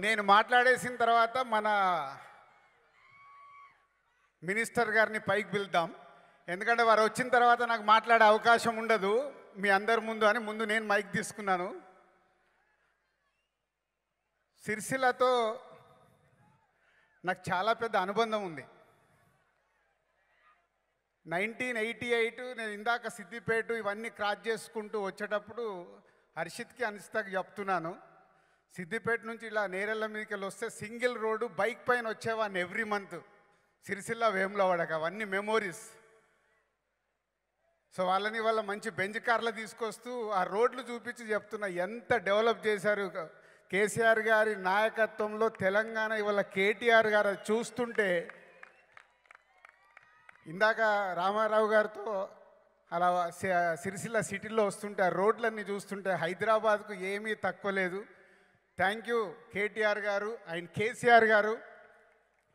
నేను మాట్లాడేసిన తర్వాత మన మినిస్టర్ గారిని పైకి పిలుద్దాం. ఎందుకంటే వారు వచ్చిన తర్వాత నాకు మాట్లాడే అవకాశం ఉండదు. మీ అందరి ముందు అని ముందు నేను మైక్ తీసుకున్నాను. సిరిసిల్లతో నాకు చాలా పెద్ద అనుబంధం ఉంది. నైన్టీన్ ఎయిటీ ఎయిట్ నేను ఇందాక సిద్దిపేట ఇవన్నీ క్రాస్ చేసుకుంటూ వచ్చేటప్పుడు హర్షిత్కి అనిస్తాకి చెప్తున్నాను. సిద్దిపేట నుంచి ఇలా నేరెళ్ళ మీదకి వెళ్ళి వస్తే సింగిల్ రోడ్డు బైక్ పైన వచ్చేవాడిని ఎవ్రీ మంత్. సిరిసిల్ల వేములవాడక అవన్నీ మెమోరీస్. సో వాళ్ళని వాళ్ళ మంచి బెంచ్ కార్లు తీసుకొస్తూ ఆ రోడ్లు చూపించి చెప్తున్నా ఎంత డెవలప్ చేశారు కేసీఆర్ గారి నాయకత్వంలో తెలంగాణ ఇవాళ కేటీఆర్ గారు చూస్తుంటే ఇందాక రామారావు గారితో అలా సి- సిరిసిల్ల సిటీలో వస్తుంటే ఆ రోడ్లన్నీ చూస్తుంటే హైదరాబాద్కు ఏమీ తక్కువ లేదు. Thank you KTR garu and KCR garu.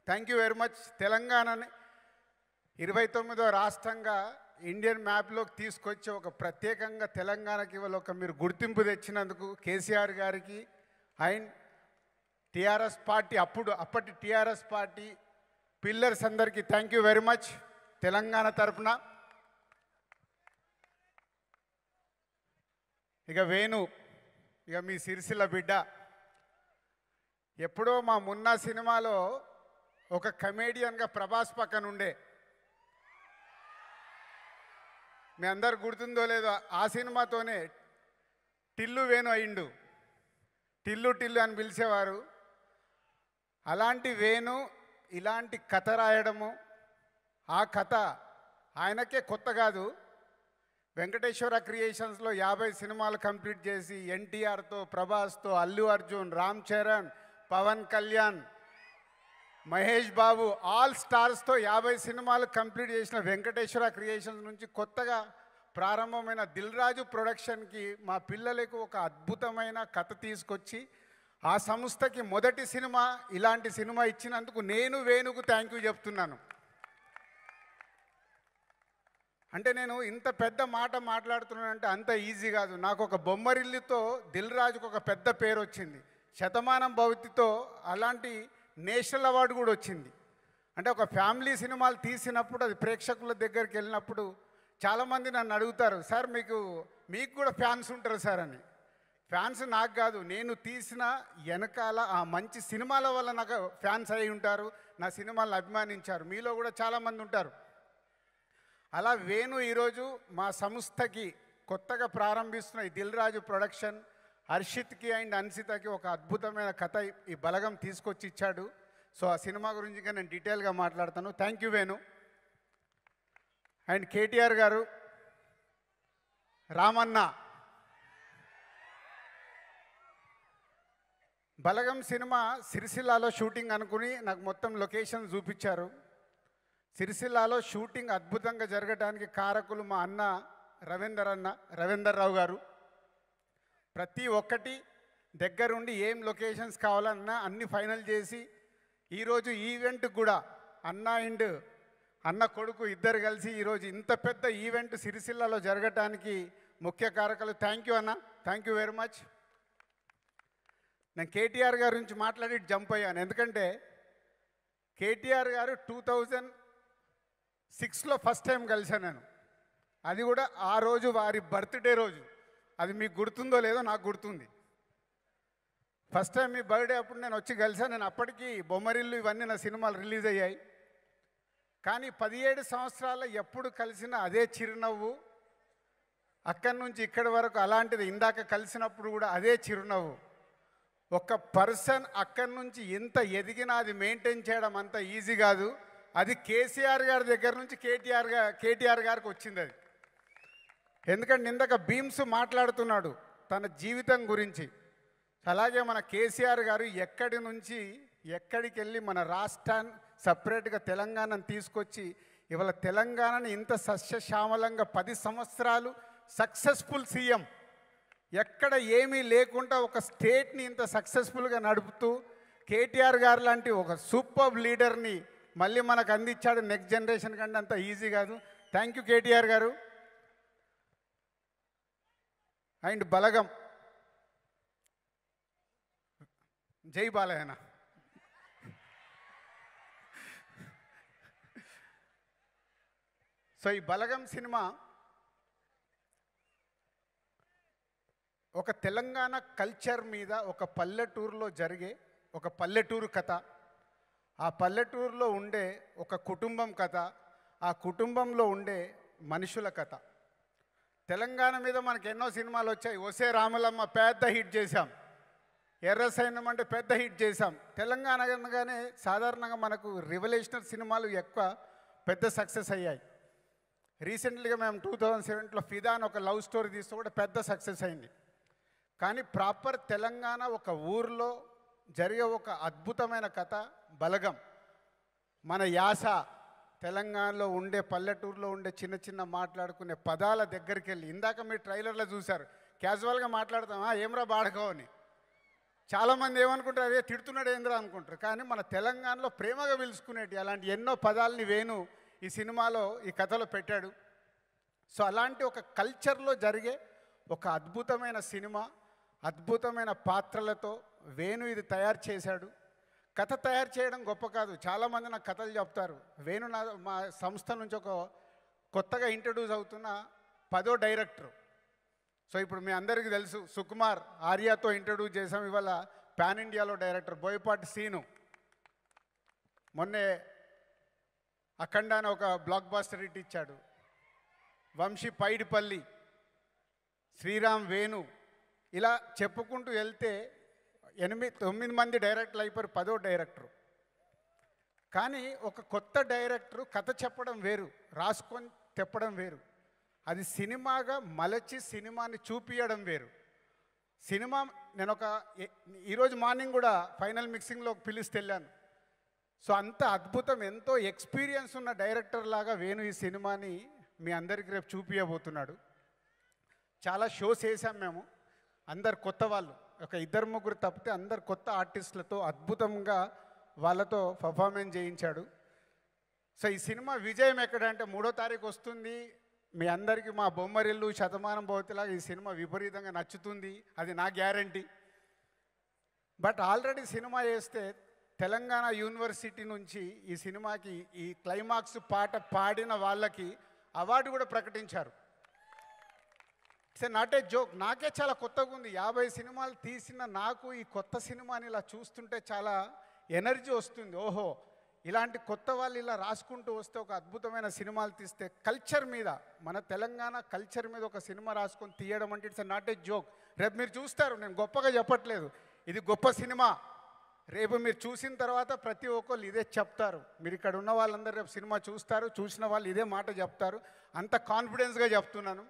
Thank you very much. తెలంగాణని ఇరవై తొమ్మిదో రాష్ట్రంగా ఇండియన్ మ్యాప్లోకి తీసుకొచ్చి ఒక ప్రత్యేకంగా తెలంగాణకి ఇవాళ ఒక మీరు గుర్తింపు తెచ్చినందుకు కేసీఆర్ గారికి అండ్ టీఆర్ఎస్ పార్టీ అప్పుడు అప్పటి టీఆర్ఎస్ పార్టీ పిల్లర్స్ అందరికీ thank you very much. Telangana తరఫున ఇక వేణు ఇక మీ సిరిసిల్ల బిడ్డ. ఎప్పుడో మా మున్నా సినిమాలో ఒక కమేడియన్గా ప్రభాస్ పక్కన ఉండే. మీ అందరు గుర్తుందో లేదో ఆ సినిమాతోనే టిల్లు వేణు అయిండు. టిల్లు టిల్లు అని పిలిచేవారు. అలాంటి వేణు ఇలాంటి కథ రాయడము ఆ కథ ఆయనకే కొత్త కాదు. వెంకటేశ్వర క్రియేషన్స్లో యాభై సినిమాలు కంప్లీట్ చేసి ఎన్టీఆర్తో ప్రభాస్తో అల్లు అర్జున్ రామ్ చరణ్ పవన్ కళ్యాణ్ మహేష్ బాబు ఆల్ స్టార్స్తో యాభై సినిమాలు కంప్లీట్ చేసిన వెంకటేశ్వర క్రియేషన్స్ నుంచి కొత్తగా ప్రారంభమైన దిల్ రాజు ప్రొడక్షన్కి మా పిల్లలకు ఒక అద్భుతమైన కథ తీసుకొచ్చి ఆ సంస్థకి మొదటి సినిమా ఇలాంటి సినిమా ఇచ్చినందుకు నేను వేణుకు థ్యాంక్ యూ చెప్తున్నాను. అంటే నేను ఇంత పెద్ద మాట మాట్లాడుతున్నానంటే అంత ఈజీ కాదు. నాకు ఒక బొమ్మరిల్లుతో దిల్ రాజుకు ఒక పెద్ద పేరు వచ్చింది శతమానం భవతితో అలాంటి నేషనల్ అవార్డు కూడా వచ్చింది. అంటే ఒక ఫ్యామిలీ సినిమాలు తీసినప్పుడు అది ప్రేక్షకుల దగ్గరికి వెళ్ళినప్పుడు చాలామంది నన్ను అడుగుతారు సార్ మీకు మీకు కూడా ఫ్యాన్స్ ఉంటారు సార్ అని. ఫ్యాన్స్ నాకు కాదు నేను తీసిన వెనకాల ఆ మంచి సినిమాల వల్ల నాకు ఫ్యాన్స్ అయి ఉంటారు నా సినిమాలను అభిమానించారు మీలో కూడా చాలామంది ఉంటారు. అలా వేణు ఈరోజు మా సంస్థకి కొత్తగా ప్రారంభిస్తున్న ఈ దిల్ రాజు ప్రొడక్షన్ హర్షిత్కి అండ్ అన్సితకి ఒక అద్భుతమైన కథ ఈ బలగం తీసుకొచ్చి ఇచ్చాడు. సో ఆ సినిమా గురించి ఇంకా నేను డీటెయిల్గా మాట్లాడతాను. Thank you Venu and KTR garu Ramanna. Balagam cinema సిరిసిల్లాలో shooting అనుకుని నాకు మొత్తం లొకేషన్ చూపించారు. సిరిసిల్లాలో షూటింగ్ అద్భుతంగా జరగడానికి కారకులు మా అన్న రవీందర్ అన్న రవీందర్ రావు గారు. ప్రతి ఒక్కటి దగ్గరుండి ఏం లొకేషన్స్ కావాలన్నా అన్ని ఫైనల్ చేసి ఈరోజు ఈవెంట్ కూడా అన్న అండ్ అన్న కొడుకు ఇద్దరు కలిసి ఈరోజు ఇంత పెద్ద ఈవెంట్ సిరిసిల్లలో జరగటానికి ముఖ్య కారకులు. థ్యాంక్ యూ అన్న. థ్యాంక్ యూ వెరీ మచ్ నేను కేటీఆర్ గారి గురించి మాట్లాడి జంప్ అయ్యాను. ఎందుకంటే కేటీఆర్ గారు టూ థౌజండ్ సిక్స్లో ఫస్ట్ టైం కలిశాను నేను. అది కూడా ఆ రోజు వారి బర్త్డే రోజు. అది మీకు గుర్తుందో లేదో నాకు గుర్తుంది. ఫస్ట్ టైం మీ బర్త్డే అప్పుడు నేను వచ్చి కలిసాను నేను అప్పటికి బొమ్మరిల్లు ఇవన్నీ నా సినిమాలు రిలీజ్ అయ్యాయి. కానీ పదిహేడు సంవత్సరాల ఎప్పుడు కలిసిన అదే చిరునవ్వు అక్కడి నుంచి ఇక్కడి వరకు అలాంటిది ఇందాక కలిసినప్పుడు కూడా అదే చిరునవ్వు. ఒక పర్సన్ అక్కడి నుంచి ఎంత ఎదిగినా అది మెయింటైన్ చేయడం అంత ఈజీ కాదు. అది కేసీఆర్ గారి దగ్గర నుంచి కేటీఆర్ గారు కేటీఆర్ గారికి వచ్చింది అది. ఎందుకంటే ఇందాక భీమ్స్ మాట్లాడుతున్నాడు తన జీవితం గురించి. అలాగే మన కేసీఆర్ గారు ఎక్కడి నుంచి ఎక్కడికి వెళ్ళి మన రాష్ట్రాన్ని సపరేట్గా తెలంగాణను తీసుకొచ్చి ఇవాళ తెలంగాణని ఇంత సస్యశ్యామలంగా పది సంవత్సరాలు సక్సెస్ఫుల్ సీఎం. ఎక్కడ ఏమీ లేకుండా ఒక స్టేట్ని ఇంత సక్సెస్ఫుల్గా నడుపుతూ కేటీఆర్ గారు లాంటి ఒక సూపర్ లీడర్ని మళ్ళీ మనకు అందించాడు నెక్స్ట్ జనరేషన్ కంటే అంత ఈజీ కాదు. Thank you KTR garu. And Balagam. జై బాలయ్యన. సో ఈ బలగం సినిమా ఒక తెలంగాణ కల్చర్ మీద ఒక పల్లెటూరులో జరిగే ఒక పల్లెటూరు కథ. ఆ పల్లెటూరులో ఉండే ఒక కుటుంబం కథ ఆ కుటుంబంలో ఉండే మనుషుల కథ. తెలంగాణ మీద మనకు ఎన్నో సినిమాలు వచ్చాయి. ఒసే రాములమ్మ పెద్ద హిట్ చేశాం. ఎర్ర సైన్యం అంటే పెద్ద హిట్ చేశాం. తెలంగాణ అనగానే సాధారణంగా మనకు రివల్యూషనర్ సినిమాలు ఎక్కువ పెద్ద సక్సెస్ అయ్యాయి. రీసెంట్లీగా మేము టూ థౌజండ్ సెవెంట్లో ఫిదా అని ఒక లవ్ స్టోరీ తీస్తే కూడా పెద్ద సక్సెస్ అయింది. కానీ ప్రాపర్ తెలంగాణ ఒక ఊర్లో జరిగే ఒక అద్భుతమైన కథ బలగం. మన యాస తెలంగాణలో ఉండే పల్లెటూరులో ఉండే చిన్న చిన్న మాట్లాడుకునే పదాల దగ్గరికి వెళ్ళి ఇందాక మీరు ట్రైలర్లో చూశారు క్యాజువల్గా మాట్లాడతామా ఏమ్రా బాడకో అని. చాలామంది ఏమనుకుంటారు అదే తిడుతున్నాడు ఏంద్రా అనుకుంటారు. కానీ మన తెలంగాణలో ప్రేమగా పిలుచుకునేటి అలాంటి ఎన్నో పదాలని వేణు ఈ సినిమాలో ఈ కథలో పెట్టాడు. సో అలాంటి ఒక కల్చర్లో జరిగే ఒక అద్భుతమైన సినిమా అద్భుతమైన పాత్రలతో వేణు ఇది తయారు చేశాడు. కథ తయారు చేయడం గొప్ప కాదు. చాలామంది నాకు కథలు చెప్తారు. వేణు నా మా సంస్థ నుంచి ఒక కొత్తగా ఇంట్రడ్యూస్ అవుతున్న పదో డైరెక్టర్. సో ఇప్పుడు మీ అందరికీ తెలుసు సుకుమార్ ఆర్యాతో ఇంట్రడ్యూస్ చేసాం ఇవాళ పాన్ ఇండియాలో డైరెక్టర్ బోయపాటి సీను. మొన్నే అఖండ అని ఒక బ్లాక్ బాస్టర్ హిట్ ఇచ్చాడు. వంశీ పైడిపల్లి శ్రీరామ్ వేణు ఇలా చెప్పుకుంటూ వెళ్తే ఎనిమిది తొమ్మిది మంది డైరెక్టర్లు అయిపోయారు పదో డైరెక్టరు. కానీ ఒక కొత్త డైరెక్టరు కథ చెప్పడం వేరు రాసుకొని తెప్పడం వేరు. అది సినిమాగా మలచి సినిమాని చూపియడం వేరు. సినిమా నేను ఒక ఈరోజు మార్నింగ్ కూడా ఫైనల్ మిక్సింగ్లో పిలిస్తే వెళ్ళాను. సో అంత అద్భుతం ఎంతో ఎక్స్పీరియన్స్ ఉన్న డైరెక్టర్ లాగా వేణు ఈ సినిమాని మీ అందరికీ రేపు చూపించబోతున్నాడు చాలా షోస్ వేసాం మేము అందరు కొత్త వాళ్ళు. ఒక ఇద్దరు ముగ్గురు తప్పితే అందరు కొత్త ఆర్టిస్టులతో అద్భుతంగా వాళ్ళతో పర్ఫార్మెన్స్ చేయించాడు. సో ఈ సినిమా విజయం ఎక్కడంటే మూడో తారీఖు వస్తుంది. మీ అందరికీ మా బొమ్మరిల్లు శతమానం భవతిలాగా ఈ సినిమా విపరీతంగా నచ్చుతుంది. అది నా గ్యారంటీ. బట్ ఆల్రెడీ సినిమా చేస్తే తెలంగాణ యూనివర్సిటీ నుంచి ఈ సినిమాకి ఈ క్లైమాక్స్ పాట పాడిన వాళ్ళకి అవార్డు కూడా ప్రకటించారు. సరే నాట్ ఏ జోక్ నాకే చాలా కొత్తగా ఉంది. యాభై సినిమాలు తీసిన నాకు ఈ కొత్త సినిమాని ఇలా చూస్తుంటే చాలా ఎనర్జీ వస్తుంది. ఓహో ఇలాంటి కొత్త వాళ్ళు ఇలా రాసుకుంటూ వస్తే ఒక అద్భుతమైన సినిమాలు తీస్తే కల్చర్ మీద మన తెలంగాణ కల్చర్ మీద ఒక సినిమా రాసుకొని తీయడం అంటే ఇట్స్ నాట్ ఏ జోక్. రేపు మీరు చూస్తారు నేను గొప్పగా చెప్పట్లేదు. ఇది గొప్ప సినిమా. రేపు మీరు చూసిన తర్వాత ప్రతి ఒక్కళ్ళు ఇదే చెప్తారు. మీరు ఇక్కడ ఉన్న వాళ్ళందరూ రేపు సినిమా చూస్తారు చూసిన వాళ్ళు ఇదే మాట చెప్తారు. అంత కాన్ఫిడెన్స్గా చెప్తున్నాను.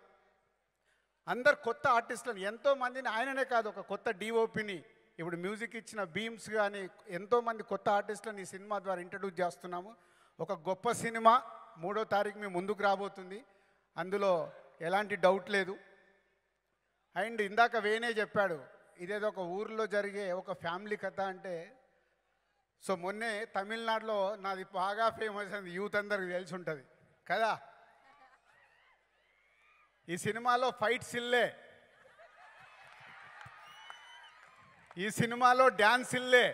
అందరు కొత్త ఆర్టిస్టులను ఎంతోమందిని ఆయననే కాదు ఒక కొత్త డిఓపిని ఇప్పుడు మ్యూజిక్ ఇచ్చిన బీమ్స్ కానీ ఎంతోమంది కొత్త ఆర్టిస్టులను ఈ సినిమా ద్వారా ఇంట్రడ్యూస్ చేస్తున్నాము. ఒక గొప్ప సినిమా మూడో తారీఖు మీ ముందుకు రాబోతుంది. అందులో ఎలాంటి డౌట్ లేదు. అండ్ ఇందాక వేనే చెప్పాడు ఇదేదో ఒక ఊర్లో జరిగే ఒక ఫ్యామిలీ కథ అంటే సో మొన్నే తమిళనాడులో నాది బాగా ఫేమస్ అయింది యూత్ అందరికి తెలిసి ఉంటుంది. కదా? ఈ సినిమాలో ఫైట్ సిల్లే. ఈ సినిమాలో డ్యాన్స్ ఇల్లే.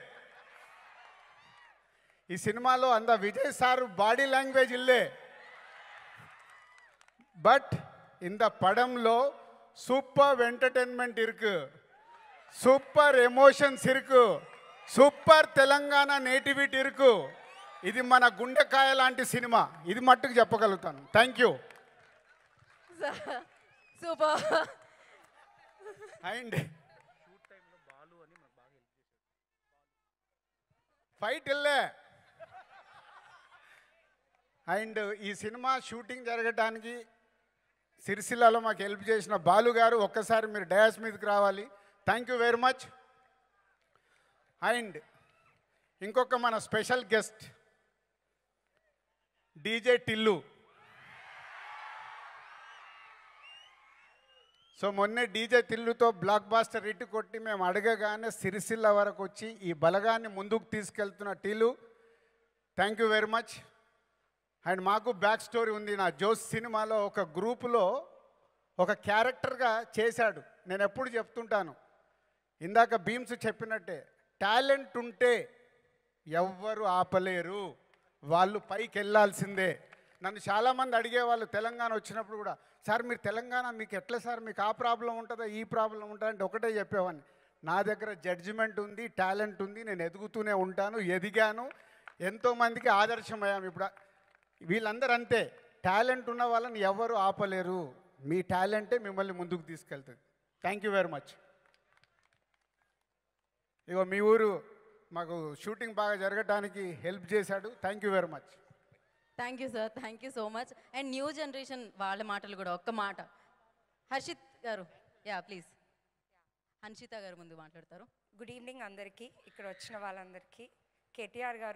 ఈ సినిమాలో అంద విజయ్ సార్ బాడీ లాంగ్వేజ్ ఇల్లే. బట్ ఇంద పడంలో సూపర్ ఎంటర్టైన్మెంట్ ఇరుకు. సూపర్ ఎమోషన్స్ ఇరుకు. సూపర్ తెలంగాణ నేటివిటీ ఇరుకు. ఇది మన గుండెకాయ లాంటి సినిమా. ఇది మట్టుకు చెప్పగలుగుతాను. Thank you. Super and fight వెళ్ళే అండ్ ఈ సినిమా షూటింగ్ జరగడానికి సిరిసిల్లలో మాకు హెల్ప్ చేసిన బాలు గారు ఒక్కసారి మీరు డయాస్ మీదకి రావాలి. Thank you very much and ఇంకొక మన special guest DJ Tillu so మొన్నే డీజే తిల్లుతో బ్లాక్ బాస్టర్ హిట్ కొట్టి మేము అడగగానే సిరిసిల్ల వరకు వచ్చి ఈ బలగాన్ని ముందుకు తీసుకెళ్తున్న టీలు thank you very much and మాకు బ్యాక్ స్టోరీ ఉంది. నా జోస్ సినిమాలో ఒక గ్రూపులో ఒక క్యారెక్టర్గా చేశాడు. నేను ఎప్పుడు చెప్తుంటాను. ఇందాక భీమ్స్ చెప్పినట్టే టాలెంట్ ఉంటే ఎవ్వరు ఆపలేరు. వాళ్ళు పైకి వెళ్ళాల్సిందే నన్ను చాలామంది అడిగేవాళ్ళు తెలంగాణ వచ్చినప్పుడు కూడా సార్ మీరు తెలంగాణ మీకు ఎట్లా సార్? మీకు ఆ ప్రాబ్లం ఉంటుందా? ఈ ప్రాబ్లం ఉంటుందా? అంటే ఒకటే చెప్పేవాడిని. నా దగ్గర జడ్జిమెంట్ ఉంది టాలెంట్ ఉంది నేను ఎదుగుతూనే ఉంటాను ఎదిగాను ఎంతోమందికి ఆదర్శమయ్యాము ఇప్పుడు. వీళ్ళందరూ అంతే. టాలెంట్ ఉన్న వాళ్ళని ఎవరు ఆపలేరు. మీ టాలెంటే మిమ్మల్ని ముందుకు తీసుకెళ్తుంది. థ్యాంక్ యూ వెరీ మచ్ ఇగో మీ ఊరు మాకు షూటింగ్ బాగా జరగడానికి హెల్ప్ చేశాడు. Thank you very much thank you sir thank you so much and new generation వాళ్ళ మాటలు కూడా ఒక్క మాట. హర్షిత్ గారు. యా ప్లీజ్ హన్షిత గారు ముందు మాట్లాడతారు. గుడ్ ఈవినింగ్ అందరికీ. ఇక్కడ వచ్చిన వాళ్ళందరికీ. కేటీఆర్ గారు